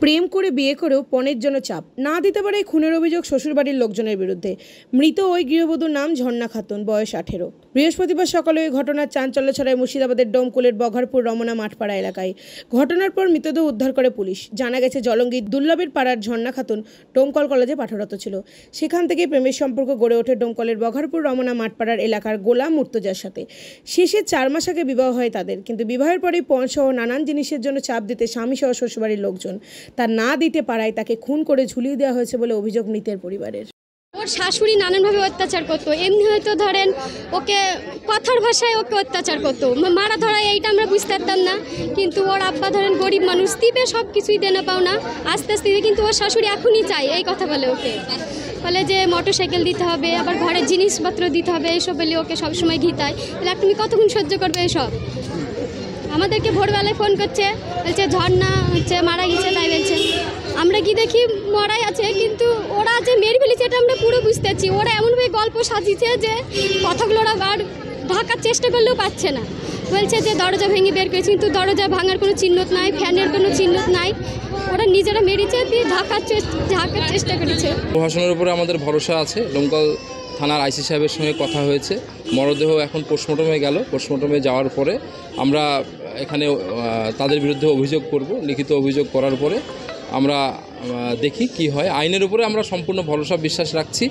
প্রেম করে বিয়ে করেও পণের জন্য চাপ। না দিতে পারে খুনের অভিযোগ শ্বশুরবাড়ির লোকজনের বিরুদ্ধে। মৃত ওই গৃহবধূর নাম ঝর্ণা খাতুন, বয়স আঠেরো। বৃহস্পতিবার সকালে ওই ঘটনার চাঞ্চল্য ছড়ায় মুর্শিদাবাদের ডোমকুলের বঘারপুর রমনা মাঠপাড়া এলাকায়। ঘটনার পর মৃতদেহ উদ্ধার করে পুলিশ। জানা গেছে জলঙ্গির দুর্লভের পাড়ার ঝর্ণা খাতুন ডোমকল কলেজে পাঠরত ছিল। সেখান থেকে প্রেমের সম্পর্ক গড়ে ওঠে ডোমকলের বঘারপুর রমনা মাঠপাড়ার এলাকার গোলাম মুর্তজার সাথে। শেষে চার মাস আগে বিবাহ হয় তাদের। কিন্তু বিবাহের পরেই পণসহ নানান জিনিসের জন্য চাপ দিতে স্বামী সহ শ্বশুরবাড়ির লোকজন। তা না দিতে পারায় তাকে খুন করে ঝুলিয়ে দেওয়া হয়েছে বলে অভিযোগ মৃতের পরিবারের। ওর শাশুড়ি নানানভাবে অত্যাচার করতো। এমনি হয়তো ধরেন ওকে কথার ভাষায় ওকে অত্যাচার করতো। মারা ধরা এইটা আমরা বুঝতে পারতাম না। কিন্তু ওর আব্বা ধরেন গরিব মানুষ, দিবে সব কিছুই দেনা পাও না আস্তে আস্তে কিন্তু ওর শাশুড়ি এখনই চাই এই কথা বলে ওকে। বলে যে মোটর সাইকেল দিতে হবে, আবার ঘরের জিনিসপত্র দিতে হবে এইসব বলে ওকে সবসময় ঘিতায়। তাহলে তুমি কতক্ষণ সহ্য করবে এইসব আমাদেরকে ভোরবেলায় ফোন করছে, বলছে ঝর্ণা হচ্ছে, মারা গেছে, তাই বলছে। আমরা কি দেখি মরাই আছে, কিন্তু ওরা যে মেরে ফেলেছে এটা আমরা পুরো বুঝতে পারছি। ওরা এমনভাবে গল্প সাজিয়েছে যে কথাগুলো ওরা আর ঢাকার চেষ্টা করলেও পাচ্ছে না। বলছে যে দরজা ভেঙে বের করেছে, কিন্তু দরজা ভাঙার কোনো চিহ্ন নাই, ফ্যানের কোনো চিহ্ন নাই। ওরা নিজেরা মেরেছে, দিয়ে ঢাকার চেষ্টা ঢাকার চেষ্টা করেছে। প্রশাসনের উপরে আমাদের ভরসা আছে ডোমকল থানার আইসি সাহেবের সঙ্গে কথা হয়েছে। মরদেহ এখন পোস্টমর্টমে গেল। পোস্টমর্টমে যাওয়ার পরে আমরা এখানে তাদের বিরুদ্ধে অভিযোগ করব। লিখিত অভিযোগ করার পরে আমরা দেখি কি হয়। আইনের উপরে আমরা সম্পূর্ণ ভরসা, বিশ্বাস রাখছি।